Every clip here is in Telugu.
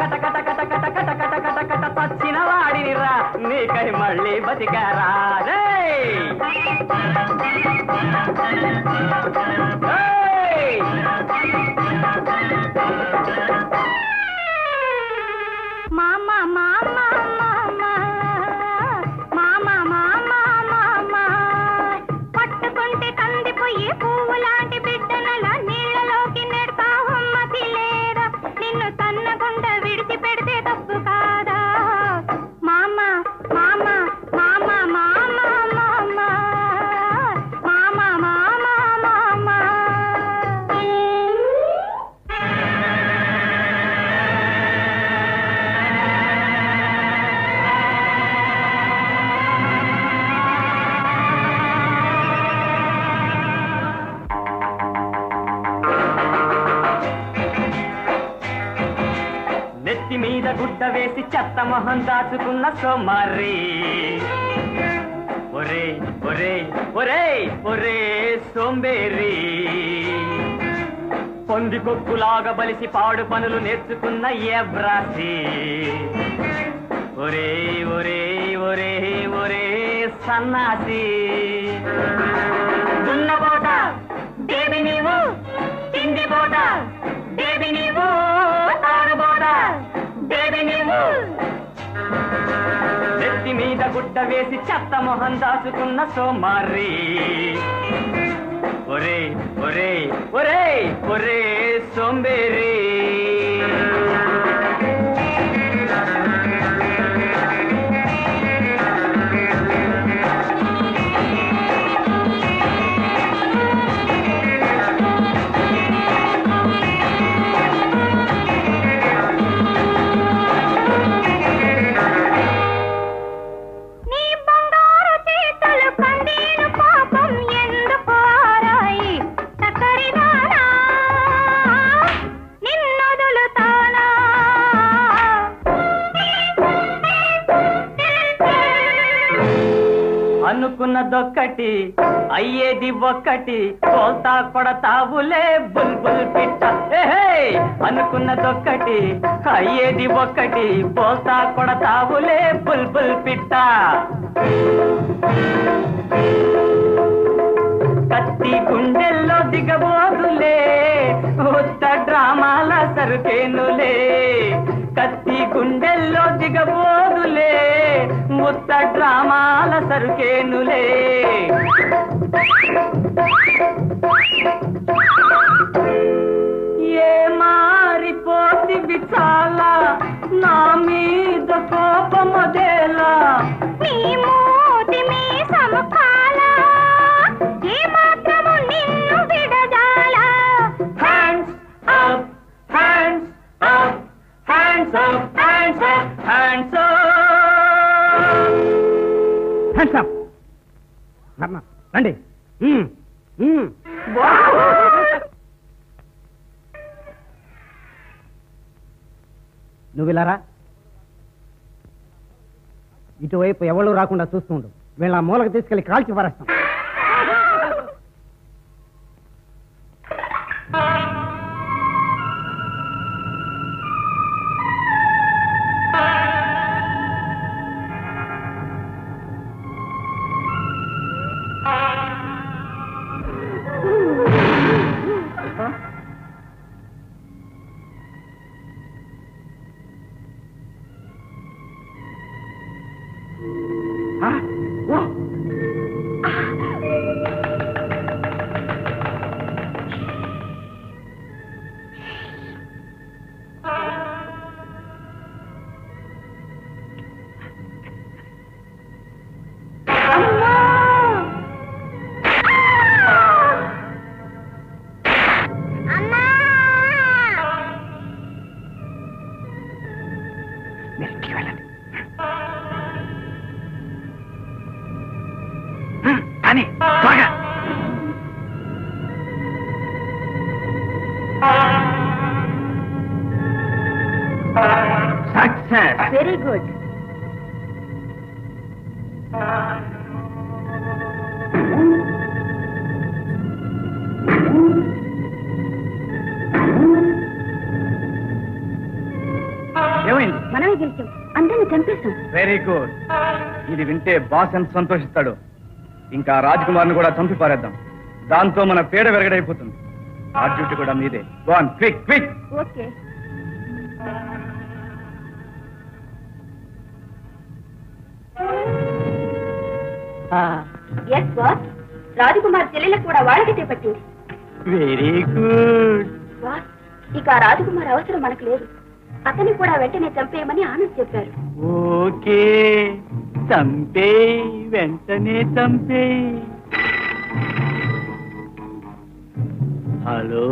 కట కట కట కట కట కట కట కట తచ్చిన వాడినిరా నీకై మళ్ళీ బతికారా? రేయ్! మామ మామ నెత్తి మీద గుడ్డ వేసి చెత్త మొహం దాచుకున్న సోమారి ఒరే ఒరే ఒరే ఒరే సోంబేరి పొంది కొక్కులాగా బలిసి పాడు పనులు నేర్చుకున్న ఏబ్రాసి ఒరే ఒరే ఒరే ఒరే సన్నాసి. దున్నబోట దేవి నీవు తిండి బోట దేవి నీవు తారుబోట నెత్తి మీద గుడ్డ వేసి చెత్త మొహం దాచుకున్న సోమారి. ఒరే ఒరే ఒరే ఒరే సోంబేరి. ఉన్నదొక్కటి అయ్యేది ఒక్కటి కోల్తా కొడతావులే బుల్ పిట్ట. అనుకున్నదొక్కటి అయ్యేది ఒక్కటి పోల్తా కొడతావులే బుల్ పిట్ట. కత్తి గుండెల్లో దిగబోదులే ఉత్త డ్రామాల సరుకేనులే. కత్తి గుండెల్లో దిగబోదులే ముత్త డ్రామాల సరుకేనులే. ఏ మారిపోతివి చాలా నా మీద కోపమదేలా. మీ మూతి మీ కాల నువ్వు ఇలా ఇటువైపు ఎవరు రాకుండా చూస్తుండు వీళ్ళ మూలకు తీసుకెళ్ళి కాల్చి పారేస్తాం. हाँ? వెరీ గుడ్ ఏమైంది మనమే గెలిచాం. అందరిని చంపేశాం. వెరీ గుడ్ ఇది వింటే బాస్ ఎంత సంతోషిస్తాడు. ఇంకా రాజ్కుమార్ని కూడా చంపి పారేద్దాం. దాంతో మన పీడ వెరగడైపోతుంది. ఆ డ్యూటీ కూడా మీదే. One quick quick okay yes boss Rajkumar చెల్లెలకు కూడా వాళ్ళకి పట్టింది వెరీ గుడ్ బాస్ ఇక రాజకుమార్ అవసరం మనకు లేదు. అతన్ని కూడా వెంటనే చంపేయమని ఆనంద్ చెప్పారు. ఓకే. చంపే వెంటనే చంపే. హలో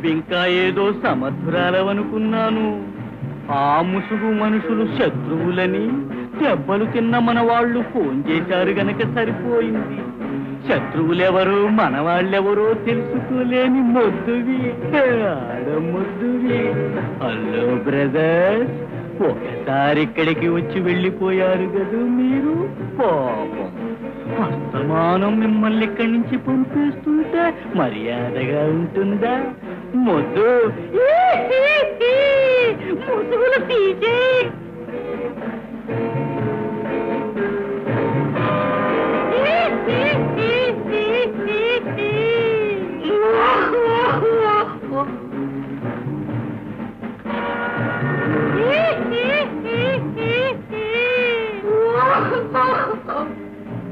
నువ్వింకా ఏదో సమర్థురాలవనుకున్నాను. ఆ ముసుగు మనుషులు శత్రువులని దెబ్బలు తిన్న మన వాళ్ళు ఫోన్ చేశారు గనక సరిపోయింది. శత్రువులెవరు మన వాళ్ళెవరో తెలుసుకోలేని మొద్దువి ఆడమొద్దువి హలో బ్రదర్స్ ఒకసారి ఇక్కడికి వచ్చి వెళ్ళిపోయారు కదా మీరు? పాపం. వర్తమానం మిమ్మల్ని ఇక్కడి నుంచి పంపేస్తుంటే మర్యాదగా ఉంటుందా? మొద్దు. ముసుగులు తీసే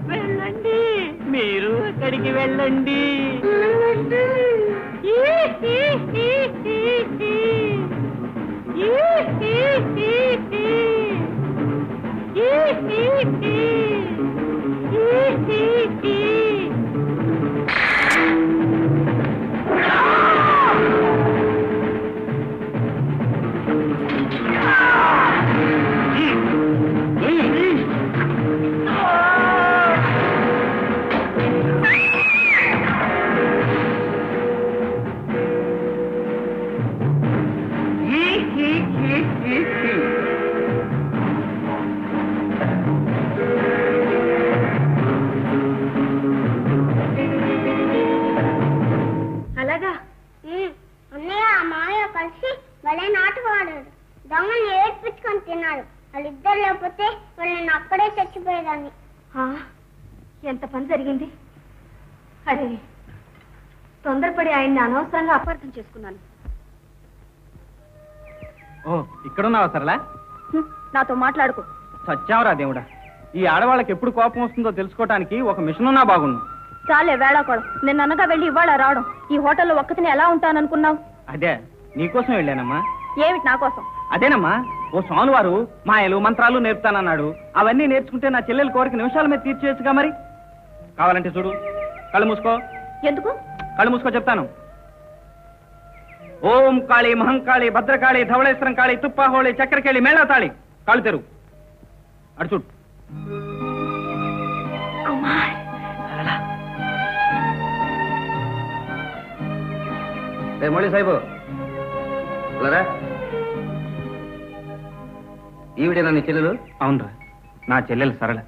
వెళ్ళండి. మీరు అక్కడికి వెళ్ళండి. Hee hee hee. hee భలే నాటకం ఆడారు దొంగని ఏడ్పించుకొని తిన్నారు వాళ్ళిద్దరు లేకపోతే వాళ్ళు నేను అక్కడే చచ్చిపోయేదాన్ని. ఆ, ఎంత పని జరిగింది? అరే తొందరపడి ఆయన్ని అనవసరంగా అపార్థం చేసుకున్నాను. ఓ ఇక్కడున్నావా హ్మ్, నాతో మాట్లాడుకో. సత్యావరా దేవుడా. ఈ ఆడవాళ్ళకి ఎప్పుడు కోపం వస్తుందో తెలుసుకోవటానికి ఒక మిషన్ ఉన్నా బాగుండు. చాలే వేళాకోళం. నిన్న అనగా వెళ్ళి ఇవాళ రావడం. ఈ హోటల్లో ఒక్కతిని ఎలా ఉంటాననుకున్నావు? అదే నీకోసం వెళ్ళానమ్మా. ఏమిటి నా కోసం? అదేనమ్మా ఓ స్వామి వారు మాయలు మంత్రాలు నేర్పుతానన్నాడు. అవన్నీ నేర్చుకుంటే నా చెల్లెల కోరిక నిమిషాల మీద తీర్చేయచ్చుగా మరి? కావాలంటే చూడు కళ్ళు మూసుకో. ఎందుకు? కళ్ళు మూసుకో చెప్తాను. ఓం కాళి మహంకాళి భద్రకాళి ధవళేశ్వరం కాళి తుప్పాహోళి చక్రకేళి మేళతాళి కాళ్ళు తెరు. అడు చూడు. మౌళి సాహిబు లరా ఈవిడేనా నీ చెల్లెలు? అవునరా నా చెల్లెలు సరళ.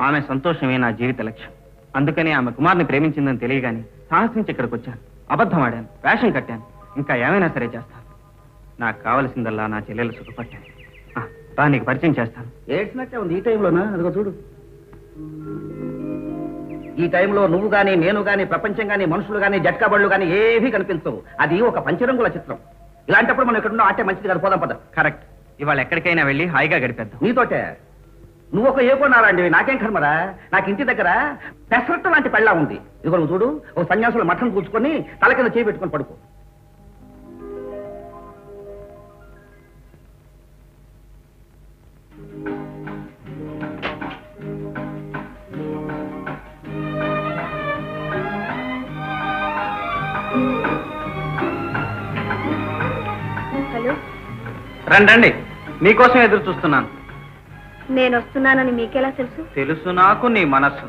ఆమె సంతోషమే నా జీవిత లక్ష్యం. అందుకని ఆమె కుమార్ని ప్రేమించిందని తెలియగాని సాహసించి ఇక్కడికి వచ్చాను. అబద్ధం ఆడాను వేషం కట్టాను. ఇంకా ఏమైనా సరే చేస్తాను. నాకు కావలసిందల్లా నా చెల్లెలు సుఖపట్టాను ఆ, రా నీకు పరిచయం చేస్తాను. ఏడ్చినట్టే ఉంది ఈ టైంలోనా? అదిగో చూడు. ఈ టైంలో నువ్వు గాని నేను గాని ప్రపంచం గాని మనుషులు గాని జట్కా బళ్ళు గాని ఏవీ కనిపించవు. అది ఒక పంచరంగుల చిత్రం. ఇలాంటప్పుడు మనం ఎక్కడున్నా ఆటే మంచిది కాదు. పోదాం పద. కరెక్ట్. ఇవాళ ఎక్కడికైనా వెళ్ళి హాయిగా గడిపేద్దాం. నీతోటే. నువ్వు ఒక ఏ కొన్నారాంటివి నాకేం కర్మరా? నాకు ఇంటి దగ్గర పెసరట్టు లాంటి పెళ్ళా ఉంది. ఇదిగో నువ్వు చూడు ఒక సన్యాసుల మఠం కూర్చుకొని తల కింద చేయి పెట్టుకొని పడుకో. రండి మీకోసం ఎదురు చూస్తున్నాను. నేను వస్తున్నానని మీకెలా తెలుసు? తెలుసు నాకు నీ మనస్సు